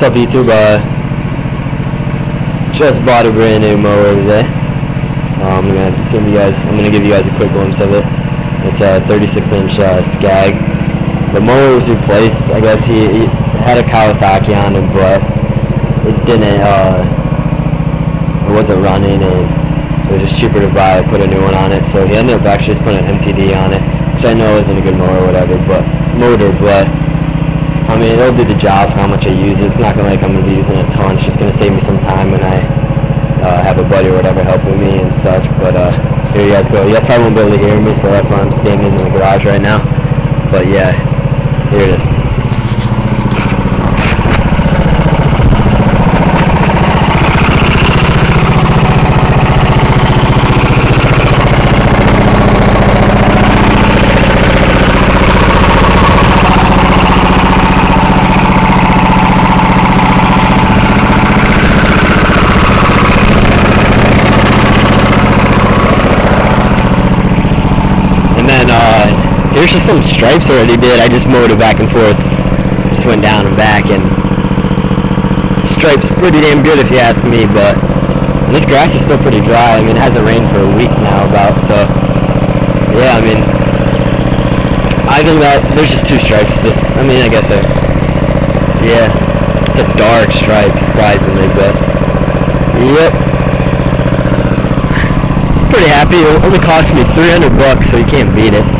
What's up YouTube? Uh, just bought a brand new mower today. Um, I'm gonna give you guys. I'm gonna give you guys a quick glimpse of it. It's a 36 inch uh, Scag. The mower was replaced. I guess he, he had a Kawasaki on it, but it didn't. Uh, it wasn't running, and it was just cheaper to buy. Put a new one on it. So he ended up actually just putting an MTD on it, which I know isn't a good mower or whatever, but motor, but. I mean, it'll do the job for how much I use it. It's not gonna like I'm gonna be using it a ton. It's just gonna save me some time when I uh, have a buddy or whatever helping me and such. But uh, here you guys go. You guys probably won't be able to hear me, so that's why I'm standing in the garage right now. But yeah, here it is. And then uh, here's just some stripes already did. I just mowed it back and forth. Just went down and back and stripes pretty damn good if you ask me, but this grass is still pretty dry. I mean it hasn't rained for a week now about so yeah, I mean I think that there's just two stripes. This I mean I guess a yeah. It's a dark stripe surprisingly, but yep. Pretty happy. It only cost me 300 bucks, so you can't beat it.